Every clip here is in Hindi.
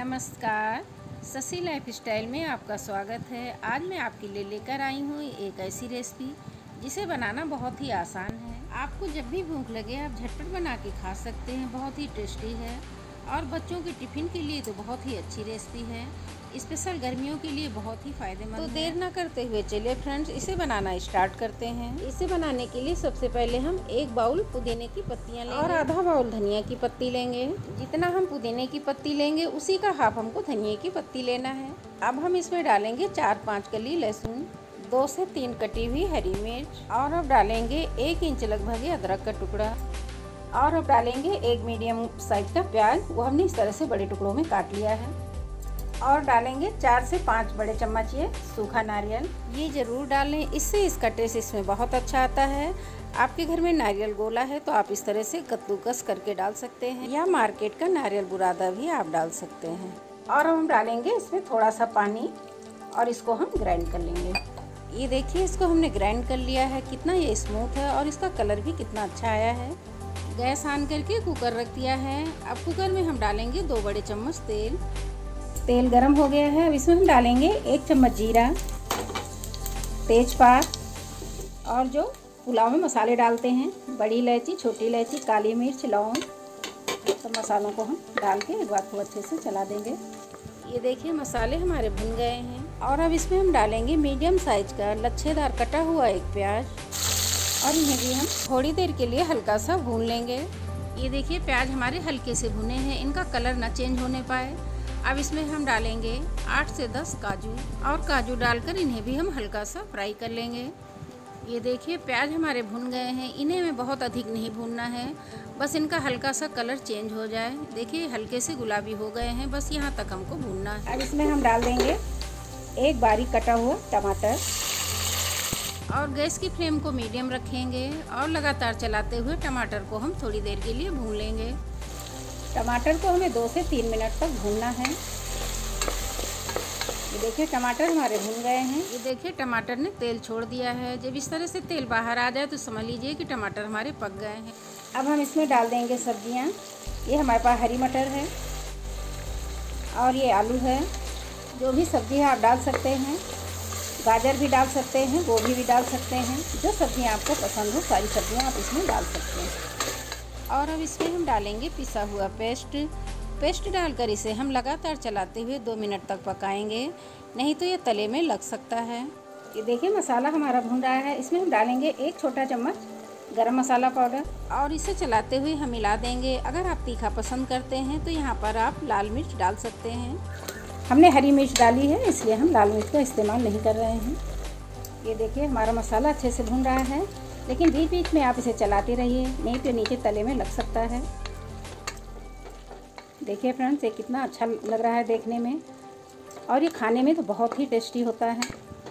नमस्कार। शशि लाइफ स्टाइल में आपका स्वागत है। आज मैं आपके लिए लेकर आई हूँ एक ऐसी रेसिपी, जिसे बनाना बहुत ही आसान है। आपको जब भी भूख लगे, आप झटपट बना के खा सकते हैं। बहुत ही टेस्टी है और बच्चों के टिफ़िन के लिए तो बहुत ही अच्छी रेसिपी है। स्पेशल गर्मियों के लिए बहुत ही फ़ायदेमंद तो देर ना करते हुए चलिए फ्रेंड्स इसे बनाना स्टार्ट करते हैं। इसे बनाने के लिए सबसे पहले हम एक बाउल पुदीने की पत्तियाँ लेंगे। और आधा बाउल धनिया की पत्ती लेंगे। जितना हम पुदीने की पत्ती लेंगे उसी का हाफ़ हमको धनिया की पत्ती लेना है। अब हम इसमें डालेंगे चार पाँच कली लहसुन दो से तीन कटी हुई हरी मिर्च और अब डालेंगे एक इंच लगभग अदरक का टुकड़ा। और अब डालेंगे एक मीडियम साइज़ का प्याज वो हमने इस तरह से बड़े टुकड़ों में काट लिया है। और डालेंगे चार से पाँच बड़े चम्मच ये सूखा नारियल। ये ज़रूर डालें इससे इसका टेस्ट इसमें बहुत अच्छा आता है। आपके घर में नारियल गोला है तो आप इस तरह से कद्दूकस करके डाल सकते हैं या मार्केट का नारियल बुरादा भी आप डाल सकते हैं। और हम डालेंगे इसमें थोड़ा सा पानी और इसको हम ग्राइंड कर लेंगे। ये देखिए इसको हमने ग्राइंड कर लिया है कितना ये स्मूथ है और इसका कलर भी कितना अच्छा आया है। गैस ऑन करके कुकर रख दिया है। अब कुकर में हम डालेंगे दो बड़े चम्मच तेल। तेल गरम हो गया है। अब इसमें हम डालेंगे एक चम्मच जीरा, तेजपात और जो पुलाव में मसाले डालते हैं, बड़ी इलायची, छोटी इलायची, काली मिर्च, लौंग सब मसालों को हम डाल के एक बार खूब अच्छे से चला देंगे। ये देखिए मसाले हमारे भुन गए हैं। और अब इसमें हम डालेंगे मीडियम साइज़ का लच्छेदार कटा हुआ एक प्याज। और इन्हें भी हम थोड़ी देर के लिए हल्का सा भून लेंगे। ये देखिए प्याज हमारे हल्के से भुने हैं। इनका कलर ना चेंज होने पाए। अब इसमें हम डालेंगे आठ से दस काजू और काजू डालकर इन्हें भी हम हल्का सा फ्राई कर लेंगे। ये देखिए, प्याज हमारे भुन गए हैं। इन्हें हमें बहुत अधिक नहीं भूनना है। बस इनका हल्का सा कलर चेंज हो जाए। देखिए, हल्के से गुलाबी हो गए हैं। बस यहाँ तक हमको भूनना है। अब इसमें हम डाल देंगे एक बारीक कटा हुआ टमाटर। और गैस की फ्लेम को मीडियम रखेंगे और लगातार चलाते हुए टमाटर को हम थोड़ी देर के लिए भून लेंगे। टमाटर को हमें दो से तीन मिनट तक भूनना है। ये देखिए टमाटर हमारे भून गए हैं। ये देखिए टमाटर ने तेल छोड़ दिया है। जब इस तरह से तेल बाहर आ जाए तो समझ लीजिए कि टमाटर हमारे पक गए हैं। अब हम इसमें डाल देंगे सब्ज़ियाँ। ये हमारे पास हरी मटर है और ये आलू है। जो भी सब्ज़ी है आप डाल सकते हैं। गाजर भी डाल सकते हैं गोभी भी डाल सकते हैं। जो सब्ज़ियाँ आपको पसंद हो सारी सब्ज़ियाँ आप इसमें डाल सकते हैं। और अब इसमें हम डालेंगे पिसा हुआ पेस्ट। पेस्ट डालकर इसे हम लगातार चलाते हुए दो मिनट तक पकाएँगे, नहीं तो ये तले में लग सकता है। ये देखिए, मसाला हमारा भून रहा है। इसमें हम डालेंगे एक छोटा चम्मच गरम मसाला पाउडर। और इसे चलाते हुए हम मिला देंगे। अगर आप तीखा पसंद करते हैं तो यहाँ पर आप लाल मिर्च डाल सकते हैं। हमने हरी मिर्च डाली है, इसलिए हम लाल मिर्च का इस्तेमाल नहीं कर रहे हैं। ये देखिए, हमारा मसाला अच्छे से भून रहा है। लेकिन बीच बीच में आप इसे चलाते रहिए नहीं तो नीचे तले में लग सकता है। देखिए फ्रेंड्स ये कितना अच्छा लग रहा है देखने में। और ये खाने में तो बहुत ही टेस्टी होता है।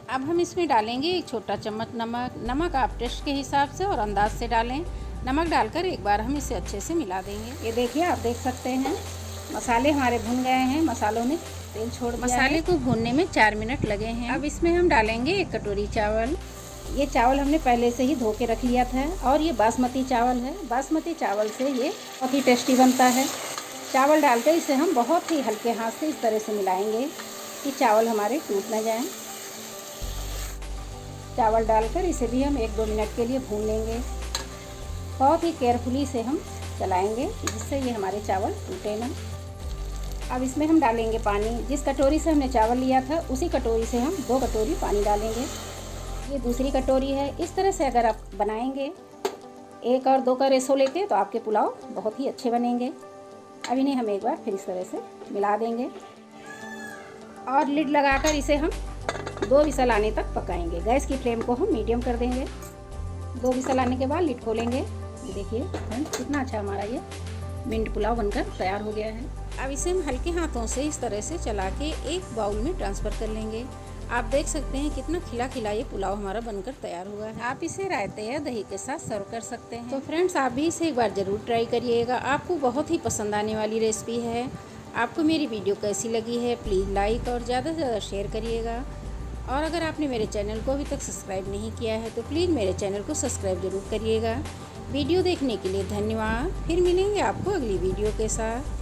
अब हम इसमें डालेंगे एक छोटा चम्मच नमक। नमक आप टेस्ट के हिसाब से और अंदाज से डालें। नमक डालकर एक बार हम इसे अच्छे से मिला देंगे। ये देखिए आप देख सकते हैं। मसाले हमारे भुन गए हैं। मसालों ने तेल छोड़ मसाले को भूनने में चार मिनट लगे हैं। अब इसमें हम डालेंगे एक कटोरी चावल। ये चावल हमने पहले से ही धो के रख लिया था और ये बासमती चावल है। बासमती चावल से ये बहुत ही टेस्टी बनता है। चावल डालकर इसे हम बहुत ही हल्के हाथ से इस तरह से मिलाएँगे कि चावल हमारे टूट ना जाएँ। चावल डालकर इसे भी हम एक दो मिनट के लिए भून लेंगे। बहुत ही केयरफुली से हम चलाएँगे जिससे ये हमारे चावल टूटे ना। अब इसमें हम डालेंगे पानी। जिस कटोरी से हमने चावल लिया था, उसी कटोरी से हम दो कटोरी पानी डालेंगे। ये दूसरी कटोरी है। इस तरह से अगर आप बनाएँगे, एक और दो का रेसो लेके तो आपके पुलाव बहुत ही अच्छे बनेंगे। अब इन्हें हम एक बार फिर इस तरह से मिला देंगे। और लिड लगाकर इसे हम दो विसल आने तक पकाएँगे। गैस की फ्लेम को हम मीडियम कर देंगे। दो विसल आने के बाद लिड खोलेंगे। देखिए कितना अच्छा हमारा ये मिंट पुलाव बनकर तैयार हो गया है। अब इसे हम हल्के हाथों से इस तरह से चला के एक बाउल में ट्रांसफ़र कर लेंगे। आप देख सकते हैं कितना खिला खिला ये पुलाव हमारा बनकर तैयार हुआ है। आप इसे रायते या दही के साथ सर्व कर सकते हैं। तो फ्रेंड्स, आप भी इसे एक बार ज़रूर ट्राई करिएगा। आपको बहुत ही पसंद आने वाली रेसिपी है। आपको मेरी वीडियो कैसी लगी है, प्लीज़ लाइक और ज़्यादा से ज़्यादा शेयर करिएगा। और अगर आपने मेरे चैनल को अभी तक सब्सक्राइब नहीं किया है तो प्लीज़ मेरे चैनल को सब्सक्राइब ज़रूर करिएगा। वीडियो देखने के लिए धन्यवाद। फिर मिलेंगे आपको अगली वीडियो के साथ।